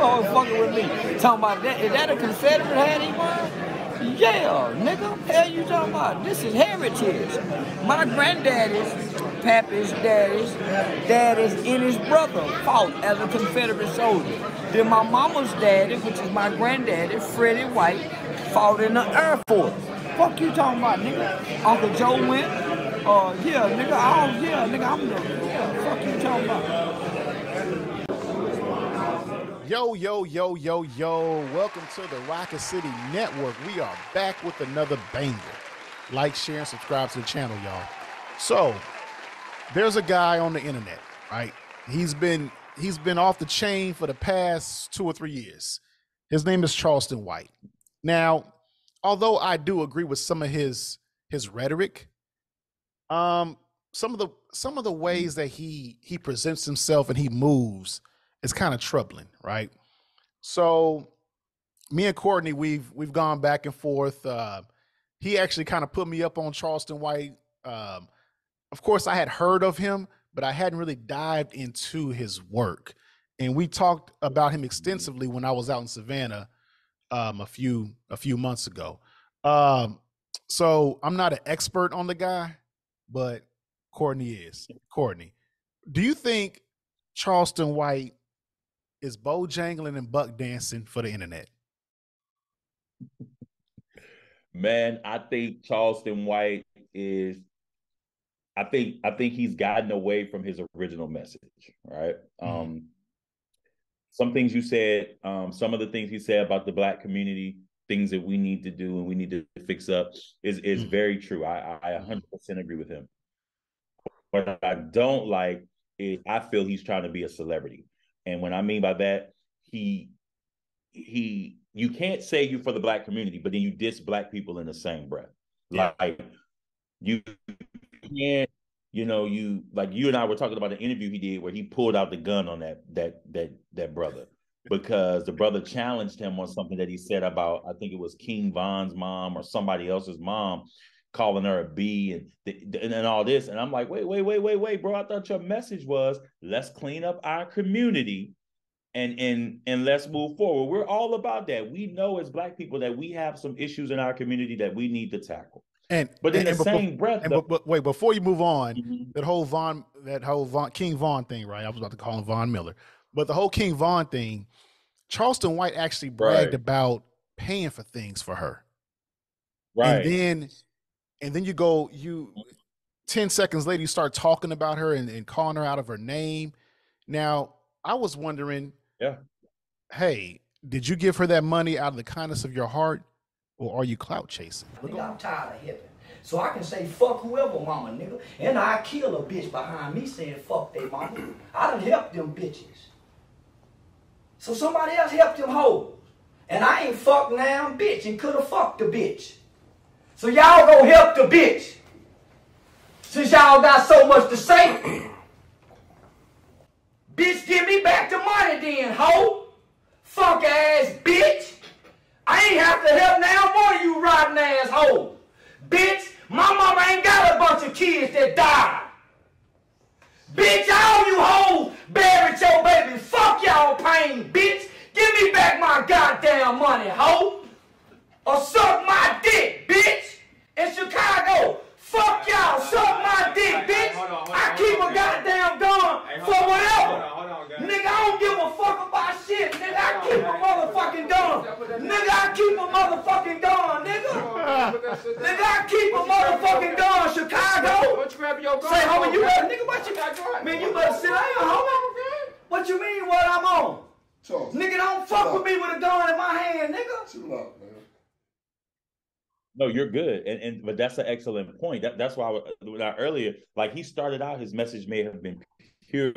Oh, fucking with me. Talking about that. Is that a Confederate hat he? Yeah, nigga. Hell you talking about? This is heritage. My granddaddy's, pappy's daddy's, daddy's and his brother fought as a Confederate soldier. Then my mama's daddy, which is my granddaddy, Freddie White, fought in the Air Force. Fuck you talking about, nigga? Uncle Joe went. Uh, yeah, nigga. I yeah, nigga. I'm the yeah. Fuck you talking about. Yo, yo, yo, yo, yo. Welcome to the Rocket City Network. We are back with another banger. Like, share, and subscribe to the channel, y'all. So, there's a guy on the internet, right? He's been he's been off the chain for the past two or three years. His name is Charleston White. Now, although I do agree with some of his his rhetoric, um, some of the some of the ways that he he presents himself and he moves is kind of troubling, right? So me and Courtney, we've we've gone back and forth. Uh, he actually kind of put me up on Charleston White. Um, of course, I had heard of him, but I hadn't really dived into his work. And we talked about him extensively when I was out in Savannah um, a few a few months ago. Um, so I'm not an expert on the guy, but Courtney is. Courtney, do you think Charleston White is bojangling and buck dancing for the internet? Man, I think Charleston White is I think I think he's gotten away from his original message, right? Mm-hmm. Um some things you said, um, some of the things he said about the black community, things that we need to do and we need to fix up is is mm-hmm. very true. I I 100% agree with him. What I don't like is I feel he's trying to be a celebrity. And when I mean by that, he he you can't say you for the black community, but then you diss black people in the same breath. Yeah. Like you can't, you know, you like you and I were talking about an interview he did where he pulled out the gun on that that that that brother because the brother challenged him on something that he said about I think it was King Von's mom or somebody else's mom calling her a B and, and and all this. And I'm like, wait, wait, wait, wait, wait, bro. I thought your message was let's clean up our community and and and let's move forward. We're all about that. We know as black people that we have some issues in our community that we need to tackle. And but in and, the and same breath, and, but, but, wait, before you move on, mm-hmm. that whole Von, that whole Von King Von thing, right? I was about to call him Von Miller, but the whole King Von thing, Charleston White actually bragged right. about paying for things for her, right? And then and then you go you 10 seconds later you start talking about her and, and calling her out of her name now i was wondering yeah hey did you give her that money out of the kindness of your heart or are you clout chasing nigga, i'm tired of hipping so I can say fuck whoever mama nigga. And I kill a bitch behind me saying fuck they mama. I done helped them bitches. So somebody else helped them hoes. And I ain't fucked now bitch and could have fucked the bitch. So y'all go help the bitch. Since y'all got so much to say. bitch, give me back the money then, hoe. Fuck ass bitch. I ain't have to help now more you rotten ass hoe. Bitch, my mama ain't got a bunch of kids that died. Bitch, all you hoes buried your baby. Fuck y'all pain, bitch. Give me back my goddamn money, hoe. Or suck my dick, bitch in Chicago. Fuck y'all, suck my dick, bitch. I keep a goddamn gun for whatever. Nigga, I don't give a fuck about shit. Nigga, I keep a motherfucking gun. Nigga, I keep a motherfucking gun, nigga. Nigga, I keep a motherfucking gun, Chicago. Say, homie, you better, nigga, what you got? Man, you better sit down, homie. What you mean what I'm on? Nigga, don't fuck with me with a gun in my hand, nigga. Chill out. No, you're good, and and but that's an excellent point. That that's why I, earlier, like he started out, his message may have been pure,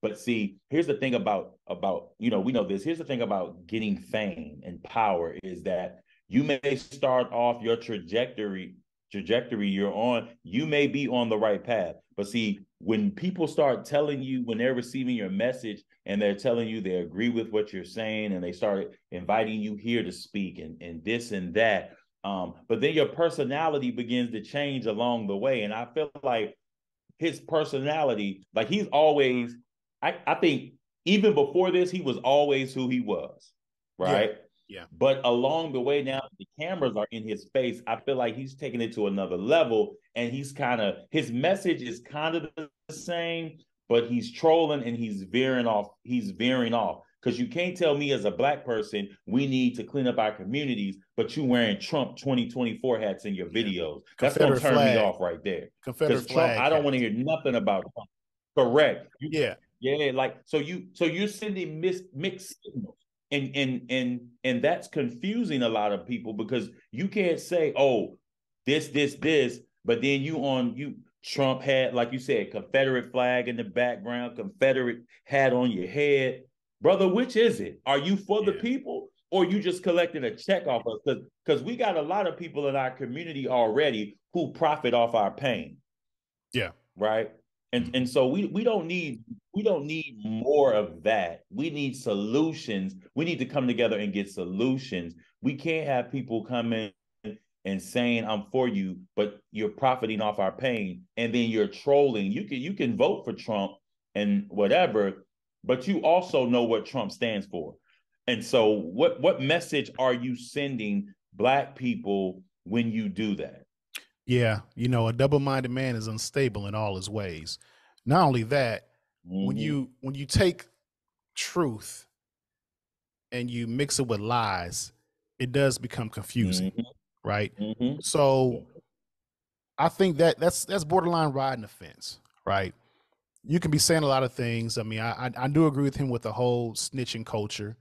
but see, here's the thing about about you know we know this. Here's the thing about getting fame and power is that you may start off your trajectory trajectory you're on. You may be on the right path, but see, when people start telling you when they're receiving your message and they're telling you they agree with what you're saying and they start inviting you here to speak and and this and that um, but then your personality begins to change along the way. And I feel like his personality, like he's always, I, I think even before this, he was always who he was, right? Yeah. yeah. But along the way now, the cameras are in his face. I feel like he's taking it to another level, and he's kind of his message is kind of the same, but he's trolling and he's veering off. He's veering off because you can't tell me as a black person we need to clean up our communities, but you wearing Trump 2024 hats in your videos. Yeah. That's gonna turn flag. me off right there. Confederate Trump, I don't want to hear nothing about Trump. Correct. You, yeah. Yeah, like so you so you're sending mis, mixed signals. And and and and that's confusing a lot of people because you can't say, oh, this, this, this, but then you on you Trump had, like you said, Confederate flag in the background, Confederate hat on your head. Brother, which is it? Are you for the people or you just collecting a check off us? Because because we got a lot of people in our community already who profit off our pain. Yeah. Right. And mm-hmm. and so we we don't need we don't need more of that. We need solutions. We need to come together and get solutions. We can't have people come in and saying I'm for you, but you're profiting off our pain, and then you're trolling. You can you can vote for Trump and whatever, but you also know what Trump stands for. And so what what message are you sending black people when you do that? Yeah, you know, a double-minded man is unstable in all his ways. Not only that, mm-hmm. when you when you take truth and you mix it with lies, it does become confusing, mm-hmm. right? Mm-hmm. So I think that that's that's borderline riding the fence, right? You can be saying a lot of things. I mean, I, I, I do agree with him with the whole snitching culture,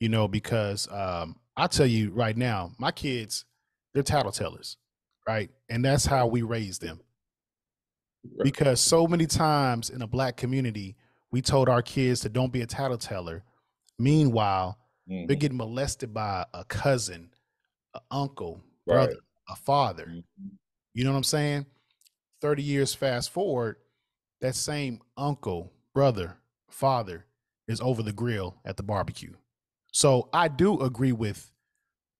you know, because um, I tell you right now, my kids, they're tattletellers, right? And that's how we raise them. Because so many times in a black community, we told our kids to don't be a tattleteller. Meanwhile, mm-hmm. they're getting molested by a cousin, an uncle, brother, a father. Mm-hmm. You know what I'm saying? 30 years fast forward, that same uncle, brother, father is over the grill at the barbecue. So I do agree with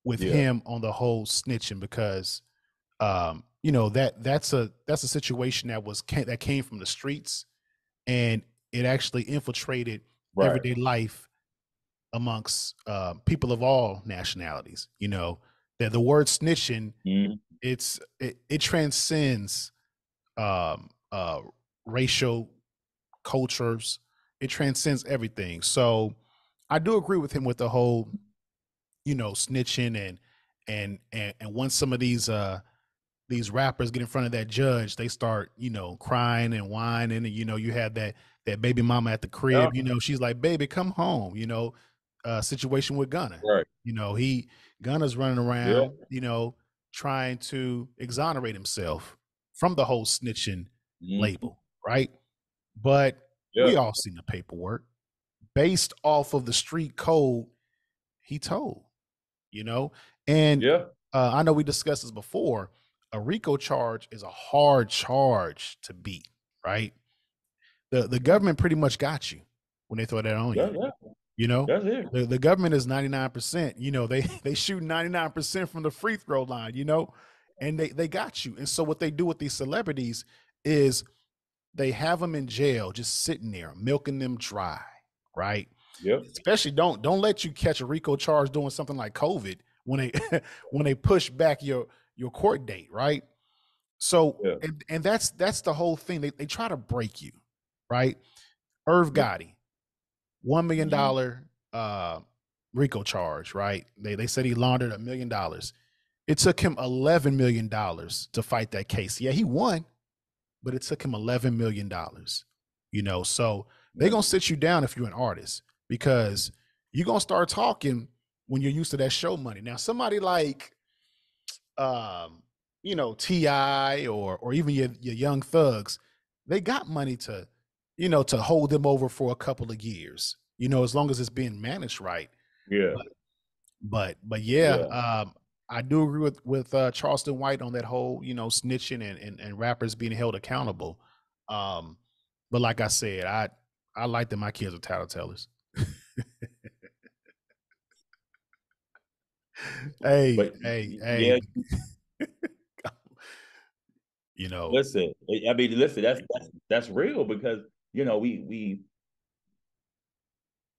with yeah. him on the whole snitching because um you know that that's a that's a situation that was came, that came from the streets and it actually infiltrated right. everyday life amongst uh, people of all nationalities you know that the word snitching mm-hmm. it's it, it transcends um uh racial cultures. It transcends everything. So I do agree with him with the whole, you know, snitching and and and and once some of these uh these rappers get in front of that judge, they start, you know, crying and whining, and you know, you have that that baby mama at the crib, you know, she's like, "Baby, come home," you know, uh, situation with Gunna, right? You know, he Gunna's running around, yeah. you know, trying to exonerate himself from the whole snitching mm-hmm. label right? But yeah. we all seen the paperwork based off of the street code he told, you know? And yeah. Uh, I know we discussed this before. A RICO charge is a hard charge to beat, right? The the government pretty much got you when they throw that on yeah, you. Yeah. You know, the, the government is 99%. You know, they they shoot 99% from the free throw line, you know, and they, they got you. And so what they do with these celebrities is they have them in jail just sitting there milking them dry right? Yeah especially don't don't let you catch a rico charge doing something like covid when they when they push back your your court date right? So yeah. and, and that's that's the whole thing. They, they try to break you right? Irv gotti one million mm-hmm. uh rico charge right? They they said he laundered a million dollars. It took him 11 million dollars to fight that case. Yeah he won but it took him $11 million, you know? So they're going to sit you down if you're an artist because you're going to start talking when you're used to that show money. Now, somebody like, um, you know, T.I. or, or even your, your young thugs, they got money to, you know, to hold them over for a couple of years, you know, as long as it's being managed right. Yeah. But, but, but yeah, yeah. Um, I do agree with with uh, Charleston White on that whole, you know, snitching and, and, and rappers being held accountable. Um, but like I said, I I like that my kids are tattletellers. hey, but, hey, hey. Yeah. you know, listen. I mean, listen. That's that's that's real because you know we we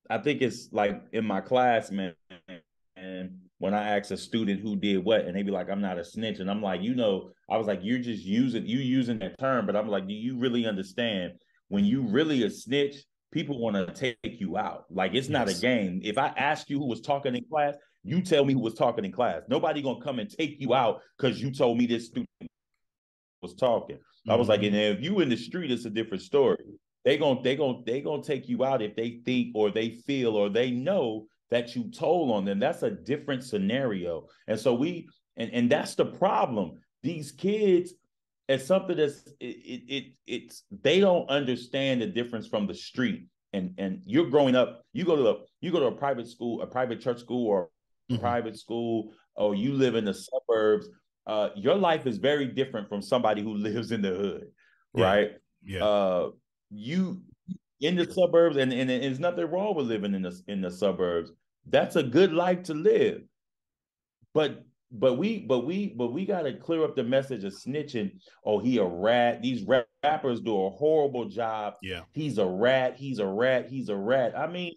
I think it's like in my class, man. And when I ask a student who did what, and they be like, "I'm not a snitch," and I'm like, you know, I was like, you're just using you using that term, but I'm like, do you really understand when you really a snitch? People want to take you out. Like it's yes. not a game. If I ask you who was talking in class, you tell me who was talking in class. Nobody gonna come and take you out because you told me this student was talking. Mm-hmm. I was like, mm-hmm. and if you in the street, it's a different story. They gonna they gonna they gonna take you out if they think or they feel or they know that you told on them. That's a different scenario. And so we and and that's the problem. These kids, it's something that's it, it, it it's they don't understand the difference from the street. And and you're growing up, you go to a you go to a private school, a private church school or mm-hmm. private school, or you live in the suburbs. Uh, your life is very different from somebody who lives in the hood, yeah. right? Yeah. Uh, you in the suburbs, and, and there's nothing wrong with living in the in the suburbs. That's a good life to live. But but we but we but we got to clear up the message of snitching. Oh, he a rat. These rappers do a horrible job. Yeah, he's a rat. He's a rat. He's a rat. I mean,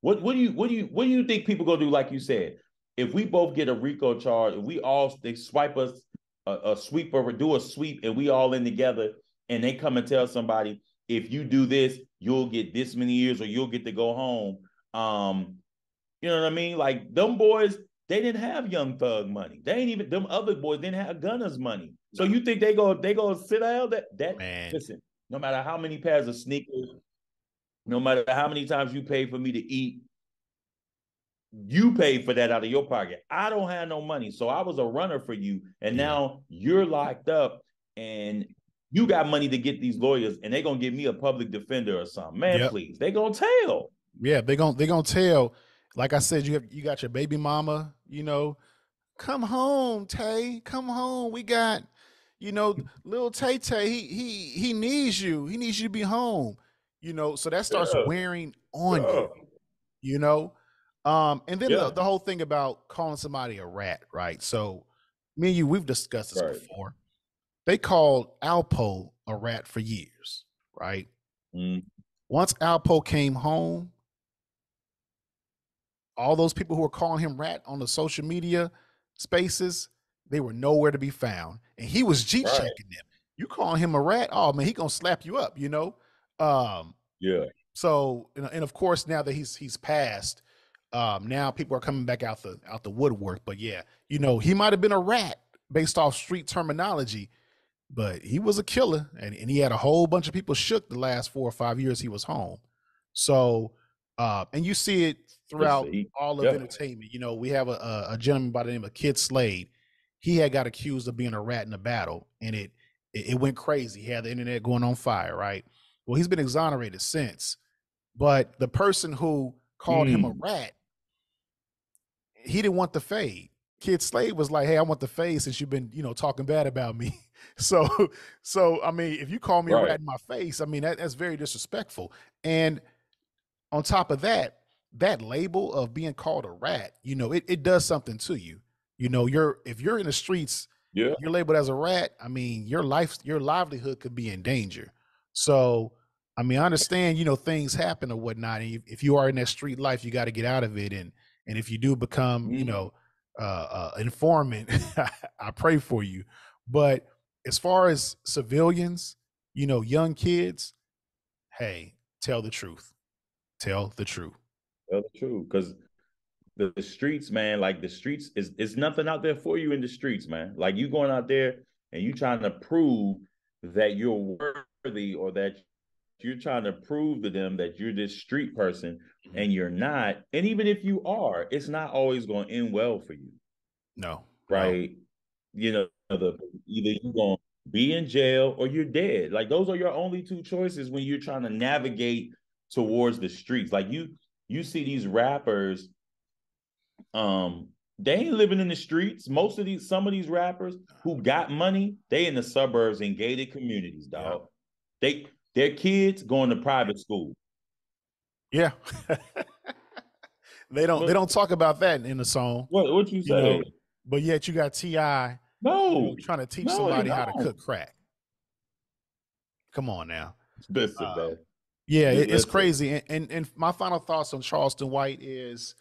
what what do you what do you what do you think people gonna do? Like you said, if we both get a RICO charge, if we all they swipe us a, a sweep or do a sweep, and we all in together, and they come and tell somebody, if you do this, you'll get this many years, or you'll get to go home. Um, you know what I mean? Like them boys, they didn't have young thug money. They ain't even them other boys didn't have Gunna's money. So you think they go they go sit down that that Man. listen, no matter how many pairs of sneakers, no matter how many times you pay for me to eat, you paid for that out of your pocket. I don't have no money. So I was a runner for you. And yeah. now you're locked up and you got money to get these lawyers and they're gonna give me a public defender or something. Man, yep. please. They gonna tell. Yeah, they gonna they gonna tell like I said, you have you got your baby mama, you know, come home, Tay, come home. We got, you know, little Tay Tay, he he he needs you. He needs you to be home. You know, so that starts yeah. wearing on yeah. you, you know. Um, and then yeah. the, the whole thing about calling somebody a rat, right? So me and you, we've discussed this right. before. They called Alpo a rat for years, right? Mm. Once Alpo came home, all those people who were calling him rat on the social media spaces, they were nowhere to be found. And he was G checking right. them. You calling him a rat? Oh man, he gonna slap you up, you know? Um, yeah. So and of course now that he's he's passed, um, now people are coming back out the out the woodwork. But yeah, you know, he might have been a rat based off street terminology, but he was a killer and, and he had a whole bunch of people shook the last four or five years he was home. So uh, and you see it throughout all of entertainment. You know, we have a, a, gentleman by the name of Kid Slade. He had got accused of being a rat in a battle, and it, it, it went crazy. He had the internet going on fire, right? Well, he's been exonerated since, but the person who called mm. him a mm. rat, he didn't want the fade. Kid Slade was like, "Hey, I want the fade since you've been, you know, talking bad about me." so, so I mean, if you call me right. a rat in my face, I mean that, that's very disrespectful. And on top of that, that label of being called a rat, you know, it, it does something to you. You know, you're if you're in the streets, yeah, you're labeled as a rat. I mean, your life, your livelihood could be in danger. So, I mean, I understand, you know, things happen or whatnot. And if you are in that street life, you got to get out of it. And and if you do become, mm-hmm. you know, uh, uh informant, I pray for you. But as far as civilians, you know, young kids, hey, tell the truth. Tell the truth. Tell the truth, because the, the, streets, man, like the streets is is nothing out there for you in the streets, man. Like you going out there and you trying to prove that you're worthy or that you're trying to prove to them that you're this street person mm-hmm. and you're not. And even if you are, it's not always going to end well for you. No. Right. No. You know, the either you're going to be in jail or you're dead. Like those are your only two choices when you're trying to navigate towards the streets. Like you you see these rappers, um, they ain't living in the streets. Most of these, some of these rappers who got money, they in the suburbs in gated communities, dog. Yeah. They their kids going to private school. Yeah. they don't they don't talk about that in the song. What what you say? You know, but yet you got T.I. No, you know, trying to teach no, somebody how to cook crack. Come on now. Listen, uh, man Yeah, it, it's crazy. And, and and my final thoughts on Charleston White is,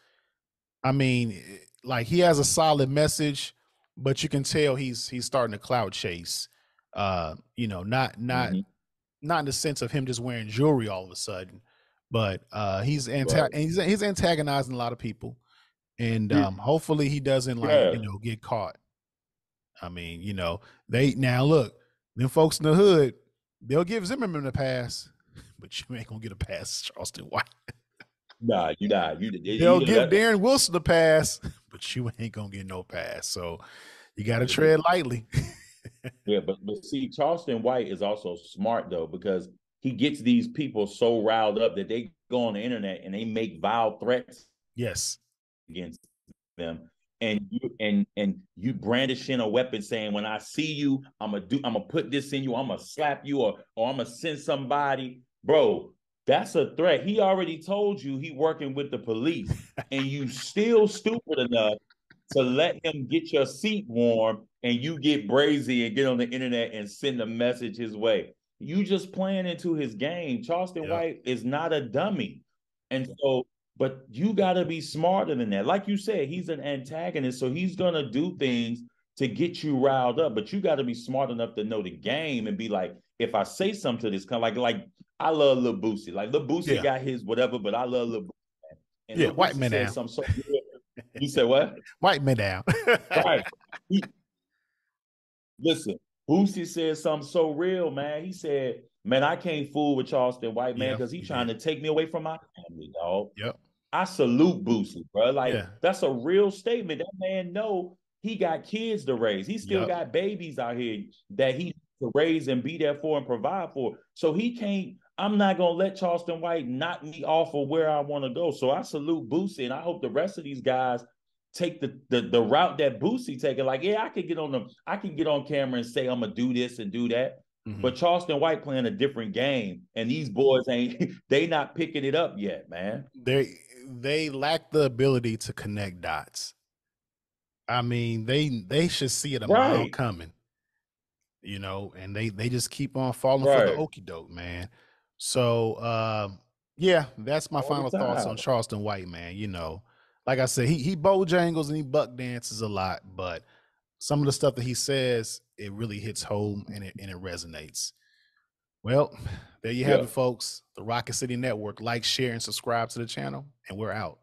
I mean, like he has a solid message, but you can tell he's he's starting to cloud chase. Uh, you know, not not mm-hmm. Not in the sense of him just wearing jewelry all of a sudden, but uh he's anti- right. he's he's antagonizing a lot of people. And um hopefully he doesn't like, yeah. you know, get caught. I mean, you know, they now look, them folks in the hood, they'll give Zimmerman a pass, but you ain't gonna get a pass, Charleston White. Nah, you not. You, they'll you give Darren Wilson a pass, but you ain't gonna get no pass. So you got to tread lightly. yeah, but but see, Charleston White is also smart though because he gets these people so riled up that they go on the internet and they make vile threats. Yes, against them, and you and and you brandishing a weapon, saying, "When I see you, I'm gonna do, I'm gonna put this in you, I'm gonna slap you, or or I'm gonna send somebody, bro." That's a threat. He already told you he working with the police, and you still stupid enough to let him get your seat warm and you get brazy and get on the internet and send a message his way. You just playing into his game. Charleston yep. White is not a dummy. And so, but you got to be smarter than that. Like you said, he's an antagonist. So he's going to do things to get you riled up. But you got to be smart enough to know the game and be like, if I say something to this, kind of like, like I love Lil Boosie. Like Lil Boosie yeah. got his whatever, but I love Lil Boosie. And yeah, Lil white man now. Some so you said what? Wipe me down. right. He, listen, Boosie said something so real, man. He said, "Man, I can't fool with Charleston White man because he's trying to take me away from my family, dog." Yep. I salute Boosie, bro. Like yeah. that's a real statement. That man know he got kids to raise. He still yep. got babies out here that he to raise and be there for and provide for. So he can't I'm not gonna let Charleston White knock me off of where I want to go. So I salute Boosie, and I hope the rest of these guys take the, the the route that Boosie taking. Like, yeah, I can get on the I can get on camera and say I'm gonna do this and do that. Mm-hmm. But Charleston White playing a different game, and these boys ain't they not picking it up yet, man. They they lack the ability to connect dots. I mean, they they should see it a right. mile coming, you know, and they they just keep on falling right. for the okey doke, man. So uh, yeah, that's my All final thoughts on Charleston White, man. You know, like I said, he he bojangles and he buck dances a lot, but some of the stuff that he says, it really hits home and it and it resonates. Well, there you have it, folks. The Rocket City Network. Like, share, and subscribe to the channel, and we're out.